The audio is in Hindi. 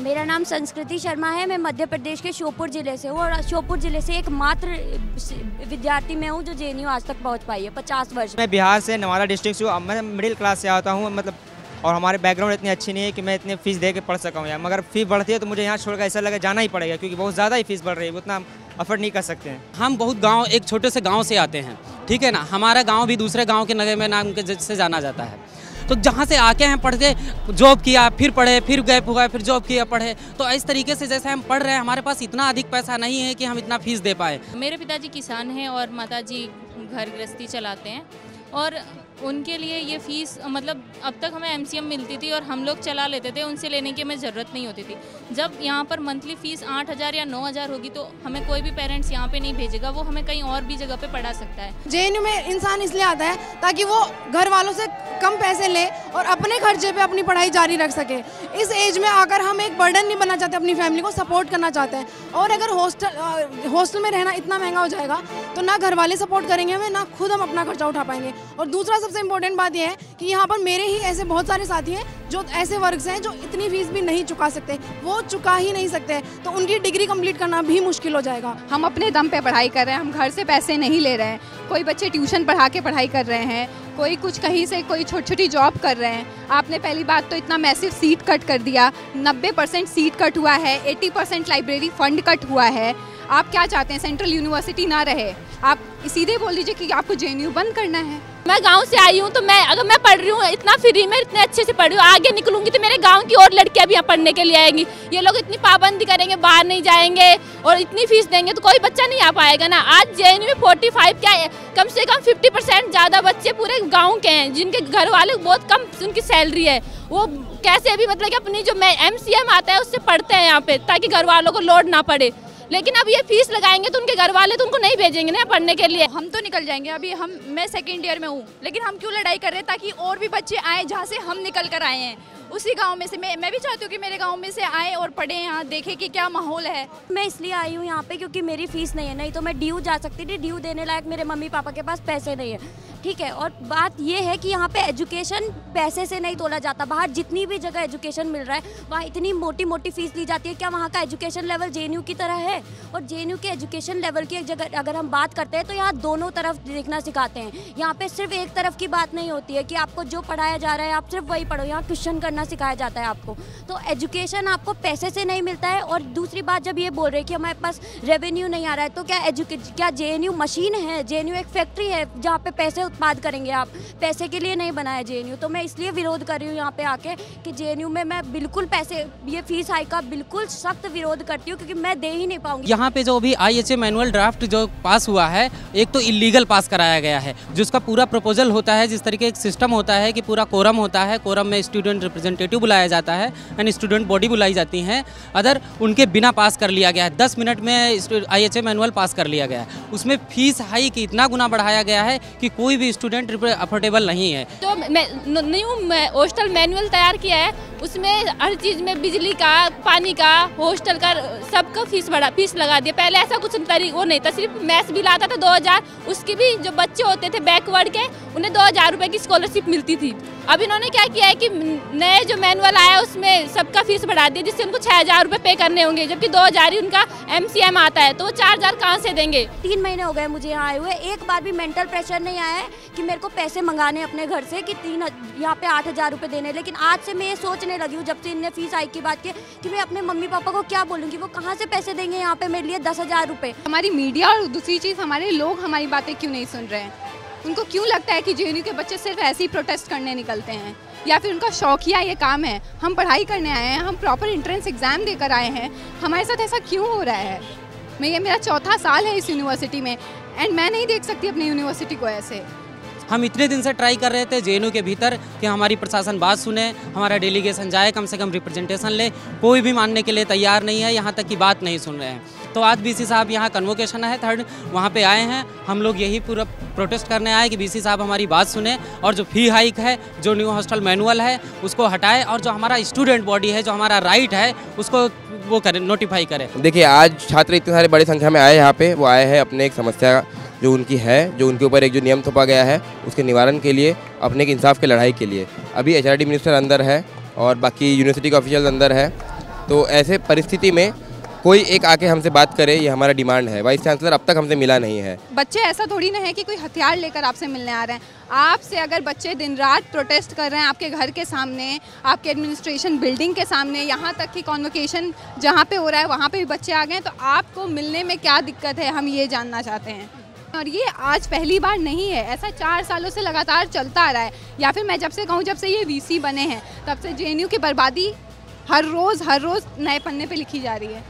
मेरा नाम संस्कृति शर्मा है मैं मध्य प्रदेश के श्योपुर ज़िले से हूँ और श्योपुर ज़िले से एकमात्र विद्यार्थी मैं हूँ जो जे आज तक पहुँच पाई है पचास वर्ष। मैं बिहार से नवादा डिस्ट्रिक्ट से हूँ मैं मिडिल क्लास से आता हूँ मतलब और हमारे बैकग्राउंड इतनी अच्छी नहीं है कि मैं इतनी फ़ीस दे के पढ़ सका हूँ मगर फ़ीस बढ़ती है तो मुझे यहाँ छोड़कर ऐसा लगे जाना ही पड़ेगा क्योंकि बहुत ज़्यादा ही फ़ीस बढ़ रही है उतना अफोर्ड नहीं कर सकते हैं। हम बहुत गाँव एक छोटे से गाँव से आते हैं ठीक है ना? हमारा गाँव भी दूसरे गाँव के नगर में नाम के से जाना जाता है। तो जहाँ से आके हैं पढ़ के जॉब किया फिर पढ़े फिर गैप हुआ फिर जॉब किया पढ़े। तो इस तरीके से जैसे हम पढ़ रहे हैं हमारे पास इतना अधिक पैसा नहीं है कि हम इतना फ़ीस दे पाए। मेरे पिताजी किसान हैं और माताजी घर गृहस्थी चलाते हैं और उनके लिए ये फ़ीस मतलब अब तक हमें एमसीएम मिलती थी और हम लोग चला लेते थे उनसे लेने की हमें ज़रूरत नहीं होती थी। जब यहाँ पर मंथली फ़ीस आठ हज़ार या नौ हज़ार होगी तो हमें कोई भी पेरेंट्स यहाँ पे नहीं भेजेगा वो हमें कहीं और भी जगह पे पढ़ा सकता है। जे में इंसान इसलिए आता है ताकि वो घर वालों से कम पैसे ले और अपने खर्चे पे अपनी पढ़ाई जारी रख सके। इस एज में आकर हम एक बर्डन नहीं बनना चाहते, अपनी फैमिली को सपोर्ट करना चाहते हैं, और अगर हॉस्टल हॉस्टल में रहना इतना महँगा हो जाएगा तो ना घर वाले सपोर्ट करेंगे हमें, ना खुद हम अपना खर्चा उठा पाएँगे। और दूसरा सबसे इम्पोर्टेंट बात यह है कि यहाँ पर मेरे ही ऐसे बहुत सारे साथी हैं, जो ऐसे वर्ग हैं, जो इतनी फ़ीस भी नहीं चुका सकते, वो चुका ही नहीं सकते तो उनकी डिग्री कंप्लीट करना भी मुश्किल हो जाएगा। हम अपने दम पे पढ़ाई कर रहे हैं, हम घर से पैसे नहीं ले रहे हैं, कोई बच्चे ट्यूशन पढ़ा के पढ़ाई कर रहे हैं, कोई कुछ कहीं से कोई छोटी छोटी जॉब कर रहे हैं। आपने पहली बात तो इतना मैसिव सीट कट कर दिया। 90 परसेंट सीट कट हुआ है 80 परसेंट लाइब्रेरी फंड कट हुआ है। आप क्या चाहते हैं? सेंट्रल यूनिवर्सिटी ना रहे। आप सीधे बोल दीजिए कि आपको जेएनयू बंद करना है। मैं गाँव से आई हूँ तो मैं, अगर मैं पढ़ रही हूँ, इतना फ्री में, इतने अच्छे से पढ़ रही हूँ, आगे निकलूँगी तो मेरे गाँव की और लड़कियाँ भी यहाँ पढ़ने के लिए आएँगी। ये लोग इतनी पाबंदी करेंगे, बाहर नहीं जाएँगे और इतनी फ़ीस देंगे तो कोई बच्चा नहीं आ पाएगा ना। आज जे में फोर्टी फाइव क्या है? कम से कम फिफ्टी परसेंट ज़्यादा बच्चे पूरे गाँव के हैं, जिनके घर वाले बहुत कम उनकी सैलरी है। वो कैसे भी मतलब कि अपनी जो एम आता है, उससे पढ़ते हैं यहाँ पे, ताकि घर वालों को लोड ना पड़े। लेकिन अब ये फ़ीस लगाएँगे तो उनके घर वाले तो उनको नहीं भेजेंगे ना पढ़ने के लिए। हम तो निकल जाएँगे। अभी हम, मैं सेकेंड ईयर में हूँ, लेकिन हम क्यों लड़ाई कर रहे हैं ताकि और भी बच्चे आए जहाँ से हम निकल कर आए हैं? उसी गाँव में से, मैं मैं भी चाहती हूँ कि मेरे गाँव में से आए और पढ़े यहाँ, देखे कि क्या माहौल है। मैं इसलिए आई हूँ यहाँ पे क्योंकि मेरी फ़ीस नहीं है, नहीं तो मैं ड्यू जा सकती थी, ड्यू देने लायक मेरे मम्मी पापा के पास पैसे नहीं है। ठीक है, और बात ये है कि यहाँ पे एजुकेशन पैसे से नहीं तोला जाता, बाहर जितनी भी जगह एजुकेशन मिल रहा है, वहाँ इतनी मोटी मोटी फ़ीस ली जाती है, क्या वहाँ का एजुकेशन लेवल जेएनयू की तरह है? और जेएनयू के एजुकेशन लेवल की एक जगह अगर हम बात करते हैं तो यहाँ दोनों तरफ़ देखना सिखाते हैं। यहाँ पे सिर्फ़ एक तरफ़ की बात नहीं होती है कि आपको जो पढ़ाया जा रहा है, आप सिर्फ़ वही पढ़ो, यहाँ क्वेश्चन करना सिखाया जाता है आपको। तो एजुकेशन आपको पैसे से नहीं मिलता है और दूसरी बात जब ये बोल रहे कि हमारे पास रेवेन्यू नहीं आ रहा है तो क्या एजुके क्या जे मशीन है? जे एक फैक्ट्री है जहाँ पे पैसे उत्पाद करेंगे आप। पैसे के लिए नहीं बनाया जे तो मैं इसलिए विरोध कर रही हूँ यहाँ पे आके कि जे में मैं बिल्कुल पैसे, ये फ़ीस हाई का बिल्कुल सख्त विरोध करती हूँ क्योंकि मैं दे ही नहीं पाऊँगी। यहाँ पे जो अभी आई एच मैनुअल ड्राफ्ट जो पास हुआ है, एक तो इलीगल पास कराया गया है, जिसका पूरा प्रपोजल होता है, जिस तरीके एक सिस्टम होता है कि पूरा कोरम होता है कोरम में स्टूडेंट रिप्रेजेंटेटिव बुलाया जाता है एंड स्टूडेंट बॉडी बुलाई जाती हैं। अदर उनके बिना पास कर लिया गया है। दस मिनट में आई एच मैनुअल पास कर लिया गया है। उसमें फ़ीस हाई की इतना गुना बढ़ाया गया है कि कोई भी स्टूडेंट अफोर्डेबल नहीं है। तो न्यू हॉस्टल मैनुअल तैयार किया है। उसमें हर चीज़ में बिजली का, पानी का, हॉस्टल का, सबका फ़ीस बढ़ा, फ़ीस लगा दिया। पहले ऐसा कुछ तरी वो नहीं था, सिर्फ़ मैथ्स बिल आता था दो हज़ार, उसकी भी जो बच्चे होते थे बैकवर्ड के, उन्हें दो हज़ार रुपये की स्कॉलरशिप मिलती थी। अब इन्होंने क्या किया है कि नए जो मैनुअल आया उसमें सबका फ़ीस बढ़ा दिया, जिससे उनको छः हज़ार रुपये पे करने होंगे, जबकि दो हज़ार ही उनका एम सी एम आता है। तो वो चार हज़ार कहाँ से देंगे? तीन महीने हो गए मुझे यहाँ आए हुए। एक बार भी मेंटल प्रेशर नहीं आया है कि मेरे को पैसे मंगाने अपने घर से कि तीन यहाँ पे आठ हज़ार रुपये देने लेकिन आज से मैं ये सोचने लगी हूँ जब से इनने फ़ीस आई की बात की कि मैं अपने मम्मी पापा को क्या बोलूँगी? वो कहाँ से पैसे देंगे यहाँ पे मेरे लिए दस हज़ार रुपये हमारी मीडिया और दूसरी चीज़, हमारे लोग हमारी बातें क्यों नहीं सुन रहे हैं? उनको क्यों लगता है कि जे के बच्चे सिर्फ़ ऐसे ही प्रोटेस्ट करने निकलते हैं? या फिर उनका शौकिया ये काम है? हम पढ़ाई करने आए हैं, हम प्रॉपर इंट्रेंस एग्ज़ाम देकर आए हैं। हमारे साथ ऐसा क्यों हो रहा है? मैं, ये मेरा चौथा साल है इस यूनिवर्सिटी में एंड मैं नहीं देख सकती अपनी यूनिवर्सिटी को ऐसे। हम इतने दिन से ट्राई कर रहे थे जेएनयू के भीतर कि हमारी प्रशासन बात सुने, हमारा डेलीगेशन जाए, कम से कम रिप्रेजेंटेशन ले। कोई भी मानने के लिए तैयार नहीं है, यहाँ तक की बात नहीं सुन रहे हैं। तो आज बीसी साहब यहाँ कन्वोकेशन है थर्ड वहाँ पे आए हैं। हम लोग यही पूरा प्रोटेस्ट करने आए कि बीसी साहब हमारी बात सुने और जो फ़ी हाइक है, जो न्यू हॉस्टल मैनुअल है, उसको हटाए और जो हमारा स्टूडेंट बॉडी है, जो हमारा राइट है, उसको वो करें नोटिफाई करें। देखिए, आज छात्र इतने सारे बड़ी संख्या में आए यहाँ पे, वो आए हैं अपने एक समस्या जो उनकी है, जो उनके ऊपर एक जो नियम थोपा गया है, उसके निवारण के लिए, अपने एक इंसाफ के लड़ाई के लिए। अभी एचआरडी मिनिस्टर अंदर है और बाकी यूनिवर्सिटी के ऑफिशियल अंदर है। तो ऐसे परिस्थिति में कोई एक आके हमसे बात करे, ये हमारा डिमांड है। वाइस चांसलर अब तक हमसे मिला नहीं है। बच्चे ऐसा थोड़ी ना है कि कोई हथियार लेकर आपसे मिलने आ रहे हैं। आपसे अगर बच्चे दिन रात प्रोटेस्ट कर रहे हैं आपके घर के सामने, आपके एडमिनिस्ट्रेशन बिल्डिंग के सामने, यहाँ तक कि कॉन्वोकेशन जहाँ पे हो रहा है, वहाँ पे भी बच्चे आ गए हैं तो आपको मिलने में क्या दिक्कत है, हम ये जानना चाहते हैं। और ये आज पहली बार नहीं है। ऐसा चार सालों से लगातार चलता आ रहा है। या फिर मैं जब से कहूँ, जब से ये वीसी बने हैं, तब से जेएनयू की बर्बादी हर रोज़ हर रोज़ नए पन्ने पे लिखी जा रही है।